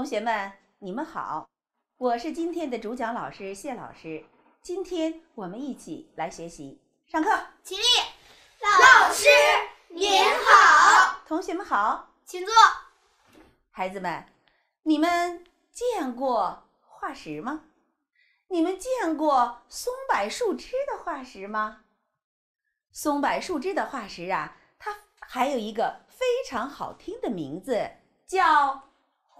同学们，你们好，我是今天的主讲老师谢老师。今天我们一起来学习，上课，起立。老师您好，同学们好，请坐。孩子们，你们见过化石吗？你们见过松柏树枝的化石吗？松柏树枝的化石啊，它还有一个非常好听的名字，叫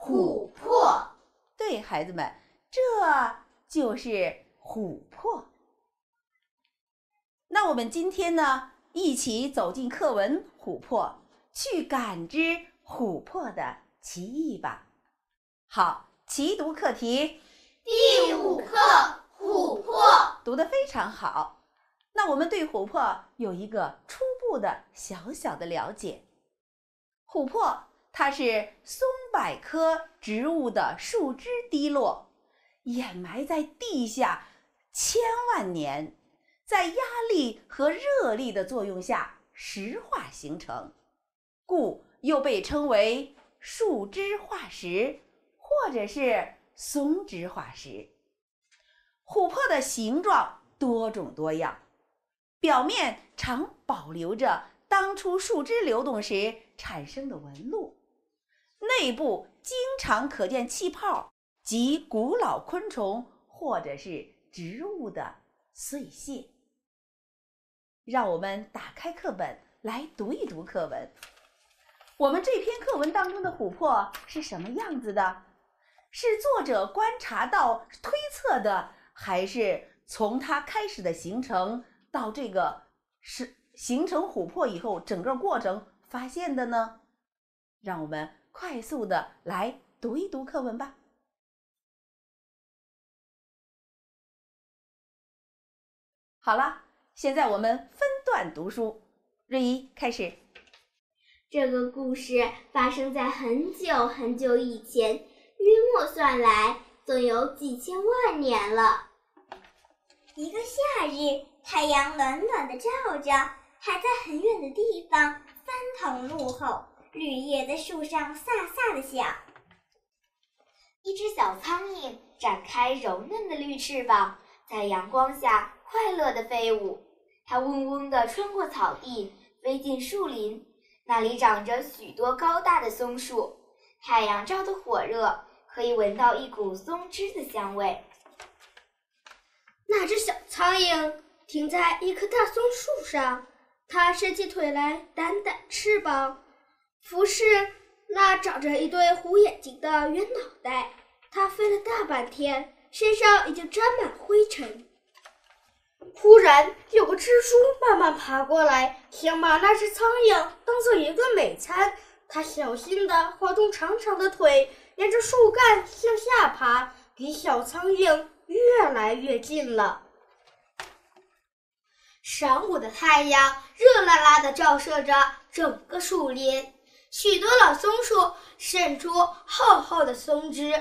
琥珀。对，孩子们，这就是琥珀。那我们今天呢，一起走进课文《琥珀》，去感知琥珀的奇异吧。好，齐读课题。第五课琥珀读得非常好。那我们对琥珀有一个初步的小小的了解。琥珀它是松柏科植物的树枝滴落，掩埋在地下千万年，在压力和热力的作用下石化形成，故又被称为树枝化石，或者是。松枝化石，琥珀的形状多种多样，表面常保留着当初树枝流动时产生的纹路，内部经常可见气泡及古老昆虫或者是植物的碎屑。让我们打开课本来读一读课文。我们这篇课文当中的琥珀是什么样子的？是作者观察到推测的，还是从它开始的形成到这个是形成琥珀以后整个过程发现的呢？让我们快速的来读一读课文吧。好了，现在我们分段读书。瑞一开始。这个故事发生在很久很久以前。约莫算来，总有几千万年了。一个夏日，太阳暖暖的照着，还在很远的地方，翻腾怒吼，绿叶在树上飒飒的响。一只小苍蝇展开柔嫩的绿翅膀，在阳光下快乐地飞舞。它嗡嗡地穿过草地，飞进树林，那里长着许多高大的松树，太阳照得火热。可以闻到一股松枝的香味。那只小苍蝇停在一棵大松树上，它伸起腿来，掸掸翅膀，俯视那长着一对虎眼睛的圆脑袋。它飞了大半天，身上已经沾满灰尘。忽然，有个蜘蛛慢慢爬过来，想把那只苍蝇当做一顿美餐。它小心地滑动长长的腿。沿着树干向下爬，离小苍蝇越来越近了。晌午的太阳热辣辣地照射着整个树林，许多老松树渗出厚厚的松枝，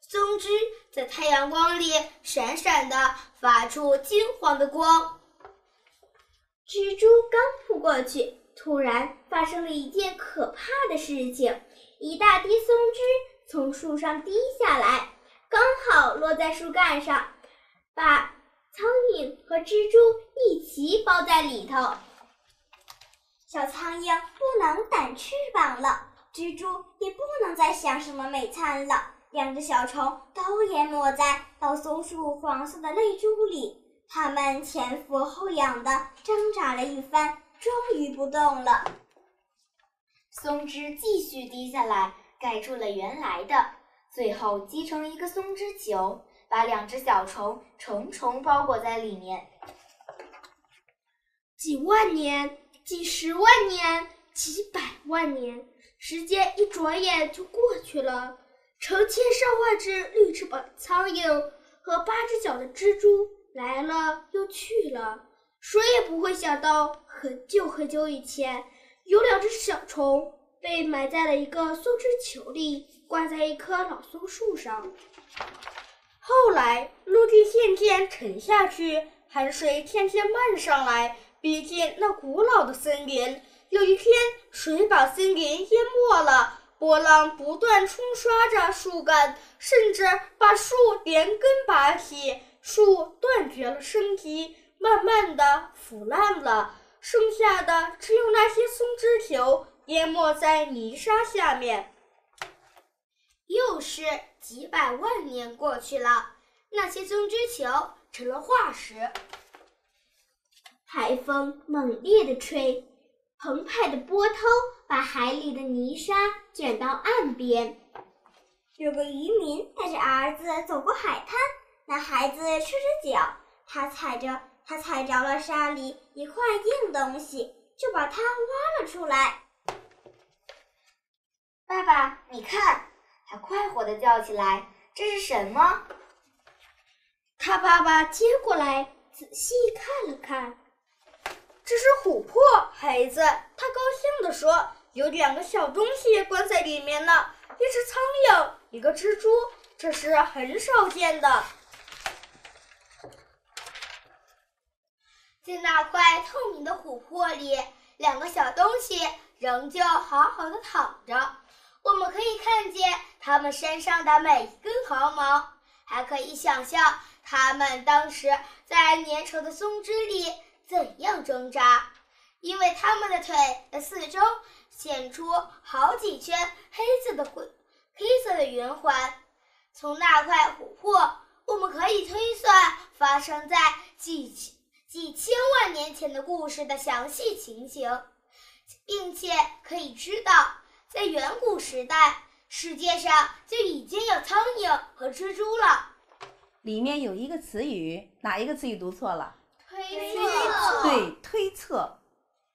松枝在太阳光里闪闪的发出金黄的光。蜘蛛刚扑过去，突然发生了一件可怕的事情，一大滴松枝。从树上滴下来，刚好落在树干上，把苍蝇和蜘蛛一起包在里头。小苍蝇不能掸翅膀了，蜘蛛也不能再想什么美餐了。两只小虫都淹没在老松树黄色的泪珠里，它们前俯后仰地挣扎了一番，终于不动了。松枝继续滴下来。盖住了原来的，最后积成一个松枝球，把两只小虫重重包裹在里面。几万年，几十万年，几百万年，时间一转眼就过去了。成千上万只绿翅膀的苍蝇和八只脚的蜘蛛来了又去了，谁也不会想到，很久很久以前，有两只小虫。被埋在了一个松枝球里，挂在一棵老松树上。后来，陆地渐渐沉下去，海水天天漫上来，逼近那古老的森林。有一天，水把森林淹没了，波浪不断冲刷着树干，甚至把树连根拔起，树断绝了生机，慢慢的腐烂了，剩下的只有那些松枝球淹没在泥沙下面。又是几百万年过去了，那些松枝球成了化石。海风猛烈地吹，澎湃的波涛把海里的泥沙卷到岸边。有个渔民带着儿子走过海滩，那孩子赤着脚，他踩着他踩着了沙里一块硬东西，就把它挖了出来。爸爸，你看。他快活地叫起来：“这是什么？”他爸爸接过来，仔细看了看，这是琥珀，孩子。他高兴地说：“有两个小东西关在里面呢，一只苍蝇，一个蜘蛛，这是很少见的。”在那块透明的琥珀里，两个小东西仍旧好好的躺着。我们可以看见它们身上的每一根毫毛，还可以想象它们当时在粘稠的松枝里怎样挣扎，因为它们的腿的四周显出好几圈黑色的灰黑色的圆环。从那块琥珀，我们可以推算发生在几几千万年前的故事的详细情形，并且可以知道。在远古时代，世界上就已经有苍蝇和蜘蛛了。里面有一个词语，哪一个词语读错了？推测。对，推测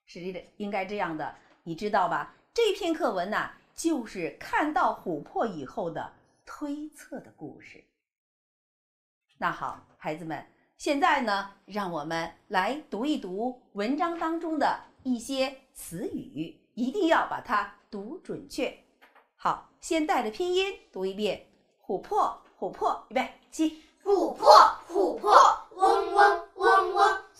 是应该这样的，你知道吧？这篇课文呢，就是看到琥珀以后的推测的故事。那好，孩子们，现在呢，让我们来读一读文章当中的一些词语，一定要把它。读准确，好，先带着拼音读一遍：琥珀，琥珀，预备起。琥珀，琥珀，嗡嗡，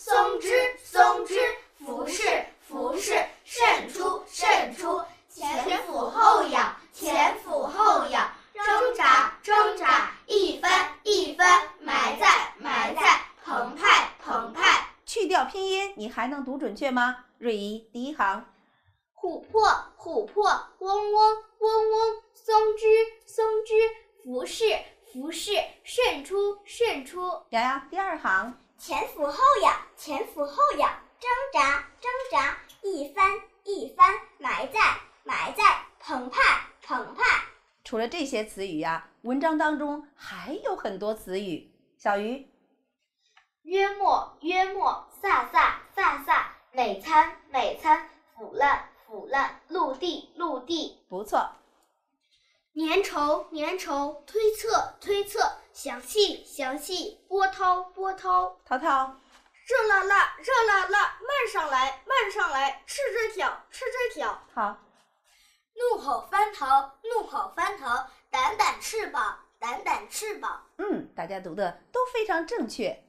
松枝，松枝，浮式，浮式，渗出，渗出，前俯后仰，前俯后仰，挣扎，挣扎，一翻，一翻，埋在，埋在，澎湃，澎湃。去掉拼音，你还能读准确吗？瑞怡，第一行。琥珀，琥珀，嗡嗡嗡嗡，松枝，松枝，服饰，服饰，渗出，渗出。洋洋，第二行，前俯后仰，前俯后仰，挣扎，挣扎，一翻，一翻，埋在，埋在，澎湃，澎湃。除了这些词语呀，文章当中还有很多词语。小鱼，约莫，约莫，飒飒，飒飒，美餐，美餐，腐烂。腐烂，陆地，陆地，不错。粘稠，粘稠，推测，推测，详细，详细，波涛，波涛，涛涛。热辣辣，热辣辣，慢上来，慢上来，吃着挑，吃着挑。好。怒吼翻腾，怒吼翻腾，掸掸翅膀，掸掸翅膀。嗯，大家读的都非常正确。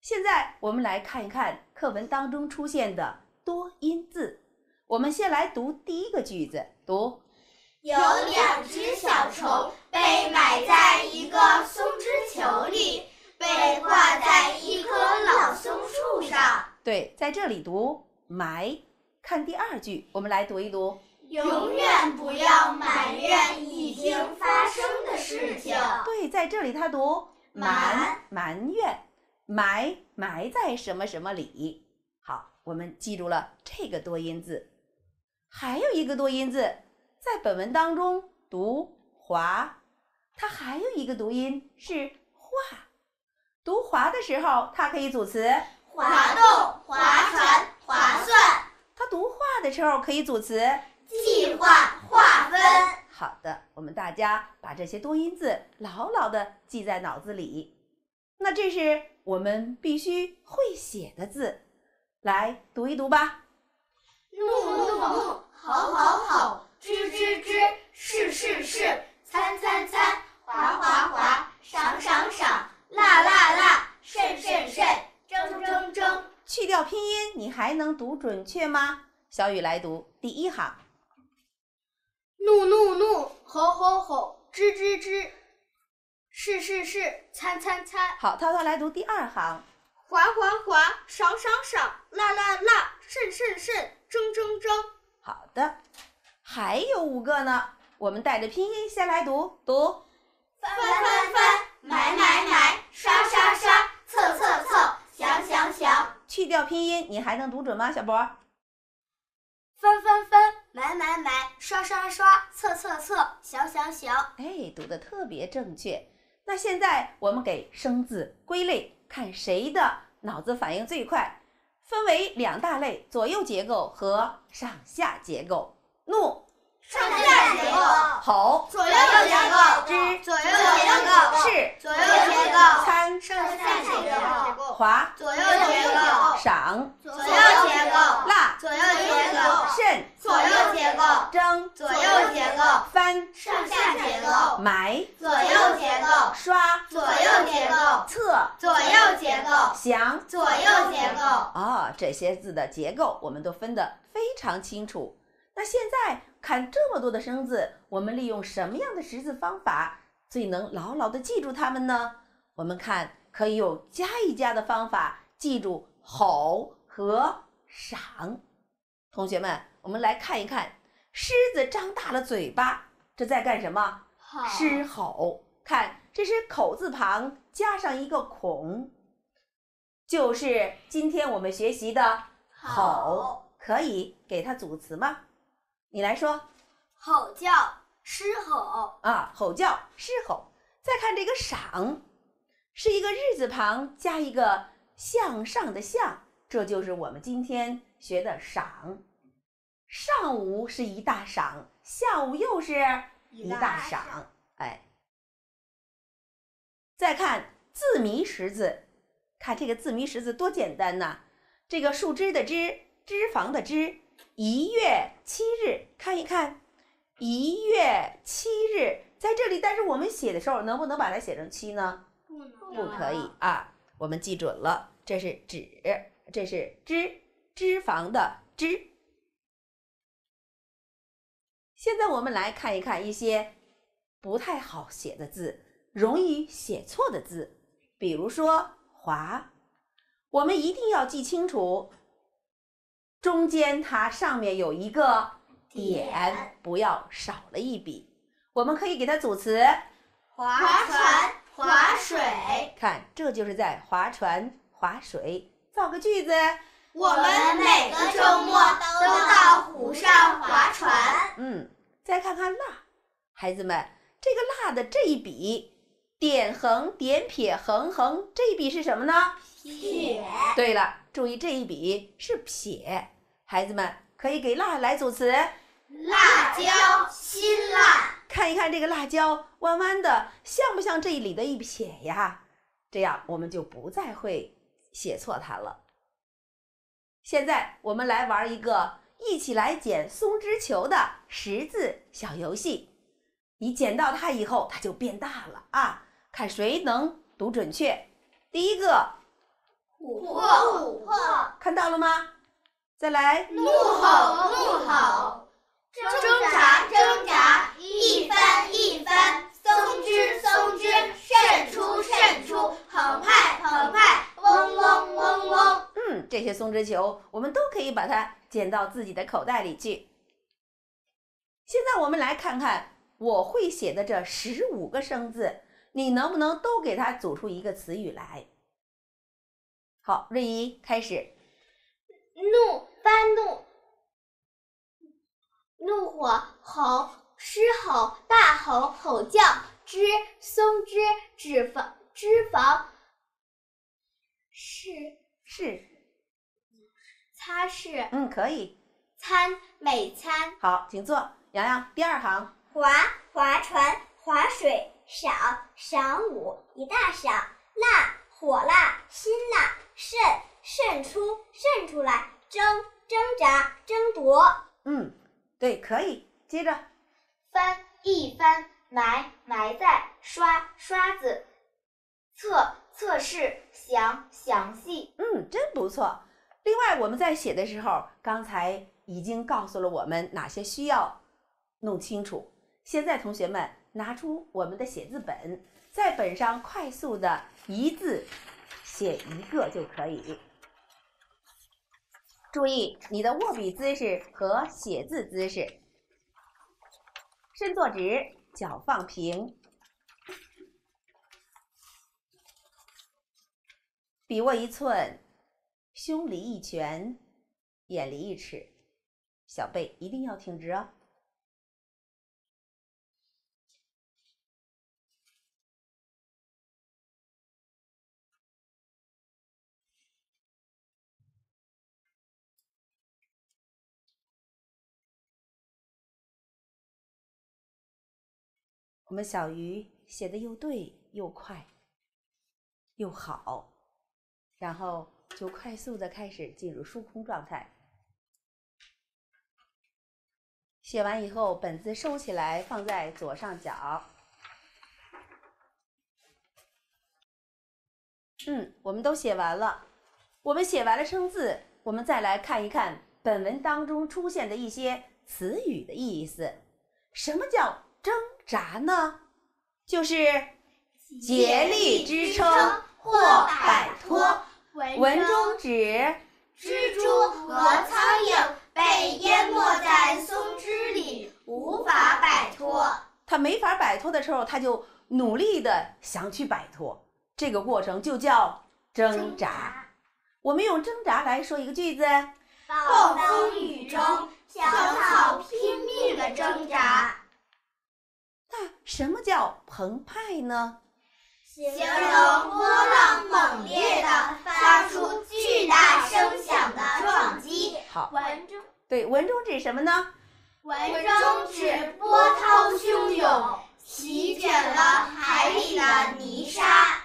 现在我们来看一看课文当中出现的多音字。我们先来读第一个句子，读：有两只小虫被埋在一个松枝球里，被挂在一棵老松树上。对，在这里读埋。看第二句，我们来读一读：永远不要埋怨已经发生的事情。对，在这里它读埋，埋怨，埋埋在什么什么里。好，我们记住了这个多音字。还有一个多音字，在本文当中读“滑”，它还有一个读音是“划”。读“滑”的时候，它可以组词“滑动”“划船”“划算”。它读“划”的时候可以组词“计划”“划分”。好的，我们大家把这些多音字牢牢的记在脑子里。那这是我们必须会写的字，来读一读吧。怒怒怒！好，好，好，吱，吱，吱，是，是，是，餐餐餐，滑，滑，滑，赏，赏，赏，辣，辣，辣，甚，甚，甚，蒸，蒸，蒸。去掉拼音，你还能读准确吗？小雨来读第一行。怒怒怒，吼吼吼，吱吱吱，是是是，餐餐餐。好，涛涛来读第二行。滑滑滑，赏赏赏，辣辣辣，甚甚甚，蒸蒸蒸。好的，还有五个呢。我们带着拼音先来读读。翻翻翻，买买买，刷刷刷，凑凑凑，想想想。去掉拼音，你还能读准吗，小博？翻翻翻，买买买，刷刷刷，测测测，想想想。哎，读的特别正确。那现在我们给生字归类，看谁的脑子反应最快。分为两大类：左右结构和上下结构。怒，上下结构；吼，左右结构；吱，左右结构；是，左右结构；参，上下结构；滑，左右结构；赏，左右结构；辣，左右结构；肾，左右结构；蒸，左右结构；翻，上下结构；埋，左右结构；刷，左右结构；侧，左右结构；详，左右结构。啊，这些字的结构我们都分得非常清楚。那现在看这么多的生字，我们利用什么样的识字方法最能牢牢的记住它们呢？我们看可以用加一加的方法记住吼和赏。同学们，我们来看一看，狮子张大了嘴巴，这在干什么？狮吼。看，这是口字旁加上一个孔，就是今天我们学习的吼。可以给它组词吗？你来说吼叫，狮吼。啊，吼叫，狮吼。再看这个赏，是一个日字旁加一个向上的向，这就是我们今天学的赏。上午是一大赏，下午又是一大赏。哎，再看字谜识字，看这个字谜识字多简单呐！这个树枝的枝，脂肪的脂，一月七日，看一看，一月七日在这里，但是我们写的时候能不能把它写成七呢？不能不可以啊！我们记准了，这是脂，这是脂，脂肪的脂。现在我们来看一看一些不太好写的字，容易写错的字，比如说“滑”，我们一定要记清楚，中间它上面有一个点，不要少了一笔。我们可以给它组词，划划船、划水。看，这就是在划船、划水。造个句子，我们每个周末都到湖上划船。嗯，再看看“蜡”，孩子们，这个“蜡”的这一笔，点横、点撇、横横，这一笔是什么呢？撇。对了，注意这一笔是撇。孩子们可以给“辣”来组词，辣椒，辛辣。看一看这个辣椒弯弯的，像不像这里的一撇呀？这样我们就不再会写错它了。现在我们来玩一个一起来捡松枝球的识字小游戏。你捡到它以后，它就变大了啊！看谁能读准确。第一个琥珀，琥珀。看到了吗？再来，怒吼，怒吼。挣扎，挣扎。一翻，一翻。松枝，松枝。渗出，渗出。澎湃，澎湃。嗡嗡，嗡嗡。嗯，这些松枝球我们都可以把它捡到自己的口袋里去。现在我们来看看我会写的这十五个生字，你能不能都给它组出一个词语来？好，瑞怡开始。怒，发怒。怒火，吼，狮吼，大吼，吼叫。脂，松枝，脂肪，脂肪。是是，擦拭。嗯，可以。餐，美餐。好，请坐。洋洋，第二行。划，划船，划水。赏，晌午，一大晌。辣，火辣，辛辣。渗，渗出，渗出来。挣，挣扎，争夺。嗯，对，可以。接着，翻，一翻。埋，埋在。刷，刷子。测，测试。详，详细。嗯，真不错。另外，我们在写的时候，刚才已经告诉了我们哪些需要弄清楚。现在，同学们拿出我们的写字本，在本上快速的一字写一个就可以。注意你的握笔姿势和写字姿势，身坐直，脚放平，笔握一寸，胸离一拳，眼离一尺，小背一定要挺直哦。我们小鱼写的又对又快又好，然后就快速的开始进入疏空状态。写完以后，本子收起来放在左上角。嗯，我们都写完了。我们写完了生字，我们再来看一看本文当中出现的一些词语的意思。什么叫？争扎呢，就是竭力支撑或摆脱。文中指蜘蛛和苍蝇被淹没在松枝里，无法摆脱。它没法摆脱的时候，它就努力的想去摆脱，这个过程就叫挣扎。我们用挣扎来说一个句子：暴风雨中，小草拼命的挣扎。那什么叫澎湃呢？形容波浪猛烈的发出巨大声响的撞击。好，文中对文中指什么呢？文中指波涛汹涌，席卷了海里的泥沙。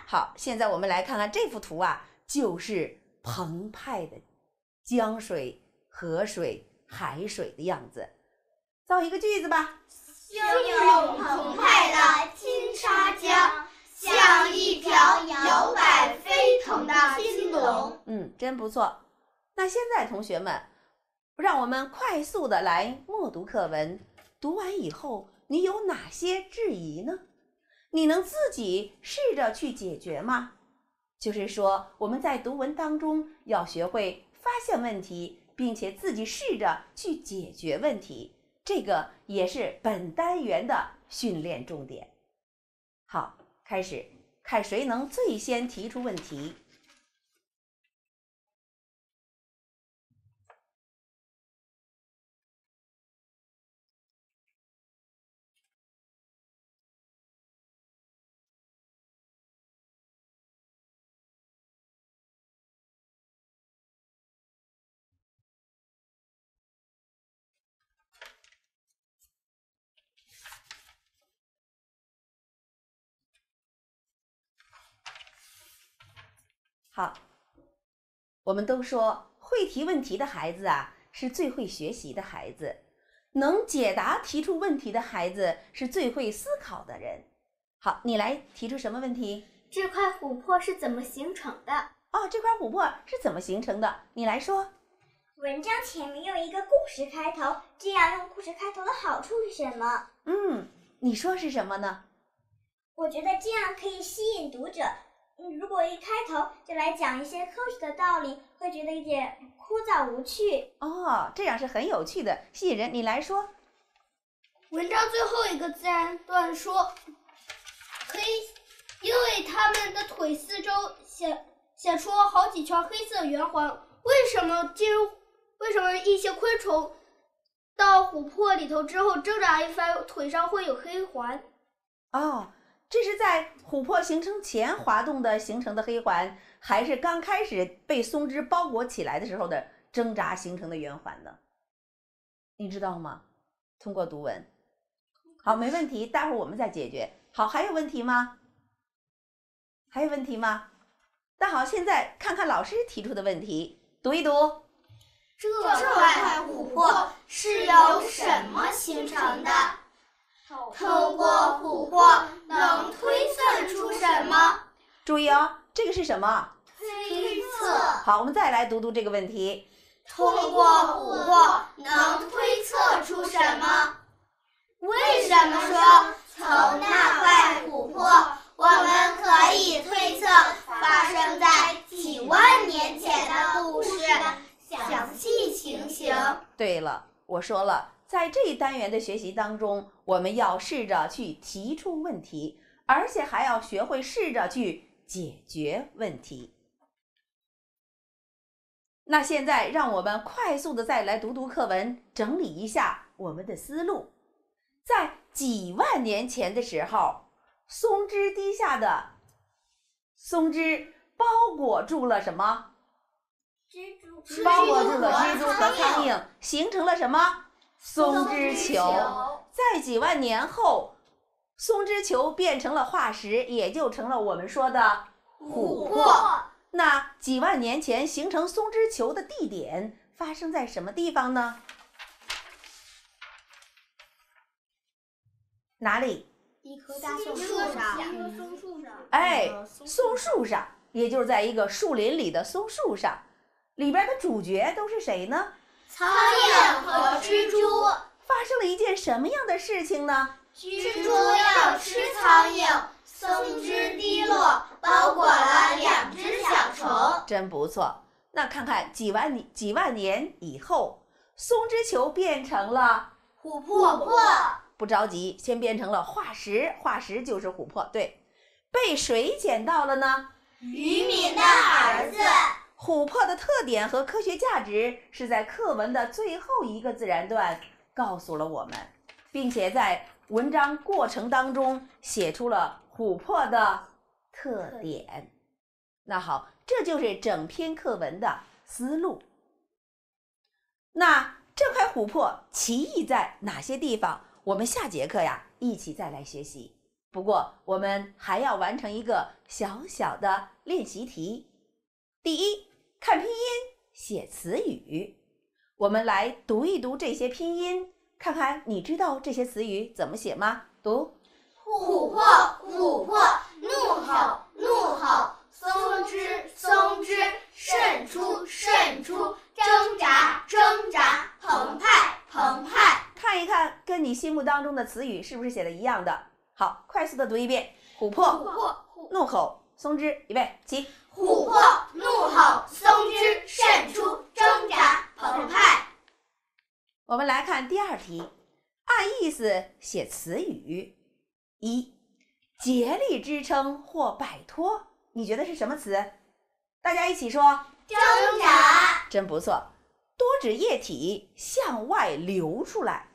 好，现在我们来看看这幅图啊，就是澎湃的江水、河水、海水的样子。造一个句子吧。汹涌澎湃的金沙江，像一条摇摆飞腾的金龙。嗯，真不错。那现在同学们，让我们快速的来默读课文。读完以后，你有哪些质疑呢？你能自己试着去解决吗？就是说，我们在读文当中要学会发现问题，并且自己试着去解决问题。这个也是本单元的训练重点。好，开始看谁能最先提出问题。好，我们都说会提问题的孩子啊，是最会学习的孩子；能解答提出问题的孩子，是最会思考的人。好，你来提出什么问题？这块琥珀是怎么形成的？哦，这块琥珀是怎么形成的？你来说。文章前面用一个故事开头，这样用故事开头的好处是什么？嗯，你说是什么呢？我觉得这样可以吸引读者。如果一开头就来讲一些科学的道理，会觉得有点枯燥无趣。哦，这样是很有趣的，吸引人。你来说。文章最后一个自然段说，可以，因为他们的腿四周显显出好几圈黑色圆环。为什么进入？为什么一些昆虫到琥珀里头之后挣扎一番，腿上会有黑环？哦。这是在琥珀形成前滑动的形成的黑环，还是刚开始被松枝包裹起来的时候的挣扎形成的圆环呢？你知道吗？通过读文，好，没问题，待会儿我们再解决。好，还有问题吗？还有问题吗？那好，现在看看老师提出的问题，读一读。这块琥珀是由什么形成的？透过琥珀能推算出什么？注意哦，这个是什么？推测。好，我们再来读读这个问题。通过琥珀能推测出什么？为什么说从那块琥珀，我们可以推测发生在几万年前的故事详细情形？对了，我说了，在这一单元的学习当中，我们要试着去提出问题，而且还要学会试着去解决问题。那现在，让我们快速的再来读读课文，整理一下我们的思路。在几万年前的时候，松枝低下的松枝包裹住了什么？蜘蛛包裹住了蜘蛛和苍蝇，形成了什么？松枝球。在几万年后，松枝球变成了化石，也就成了我们说的琥珀。那几万年前形成松枝球的地点发生在什么地方呢？哪里？一棵大松树上一棵松树上。哎，松树上，也就是在一个树林里的松树上。里边的主角都是谁呢？苍蝇和蜘蛛。发生了一件什么样的事情呢？蜘蛛要吃苍蝇，松枝滴落，包裹了两只小虫。真不错。那看看几万年几万年以后，松枝球变成了琥珀。不着急，先变成了化石，化石就是琥珀。对，被谁捡到了呢？渔民的儿子。琥珀的特点和科学价值是在课文的最后一个自然段告诉了我们，并且在文章过程当中写出了琥珀的特点。那好，这就是整篇课文的思路。那这块琥珀奇异在哪些地方？我们下节课呀，一起再来学习。不过，我们还要完成一个小小的练习题。第一，看拼音写词语。我们来读一读这些拼音，看看你知道这些词语怎么写吗？读：琥珀，琥珀；怒吼，怒吼；松枝，松枝；渗出，渗出；挣扎，挣扎；澎湃，澎湃。看一看，跟你心目当中的词语是不是写的一样的？好，快速的读一遍：琥珀、琥珀、怒吼、松枝。预备起！琥珀、怒吼、松枝、渗出、挣扎、澎湃。我们来看第二题，按意思写词语。一，竭力支撑或摆脱，你觉得是什么词？大家一起说。挣扎。真不错。多指液体向外流出来。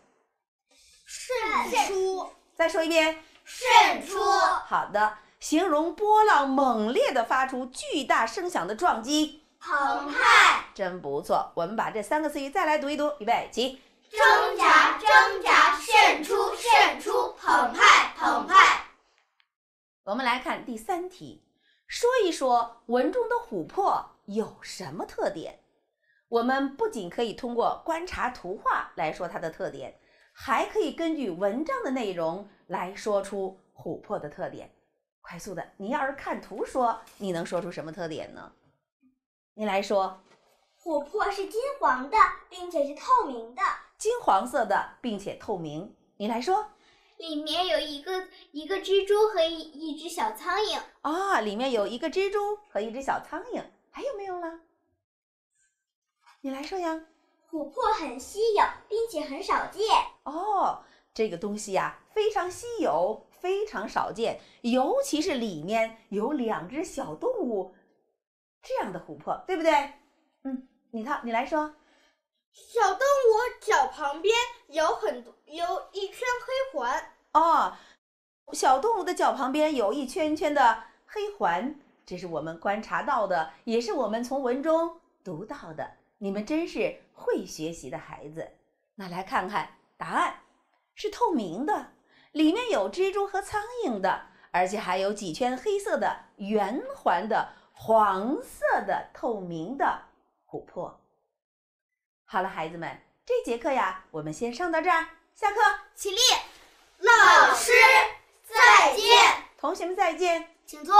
渗出。再说一遍。渗出。好的，形容波浪猛烈的发出巨大声响的撞击。澎湃。真不错。我们把这三个词语再来读一读。预备起。挣扎，挣扎；渗出，渗出；澎湃，澎湃。我们来看第三题，说一说文中的琥珀有什么特点。我们不仅可以通过观察图画来说它的特点，还可以根据文章的内容来说出琥珀的特点。快速的，你要是看图说，你能说出什么特点呢？你来说。琥珀是金黄的，并且是透明的。金黄色的，并且透明。你来说。里面有一个一个蜘蛛和一一只小苍蝇。啊，里面有一个蜘蛛和一只小苍蝇。还有没有了？你来说呀。琥珀很稀有，并且很少见。哦，这个东西呀，非常稀有，非常少见，尤其是里面有两只小动物这样的琥珀，对不对？嗯。你看，你来说，小动物脚旁边有很多有一圈黑环哦。小动物的脚旁边有一圈圈的黑环，这是我们观察到的，也是我们从文中读到的。你们真是会学习的孩子。那来看看答案，是透明的，里面有蜘蛛和苍蝇的，而且还有几圈黑色的圆环的黄色的透明的。琥珀。好了，孩子们，这节课呀，我们先上到这儿。下课，起立。老师再见，同学们再见，请坐。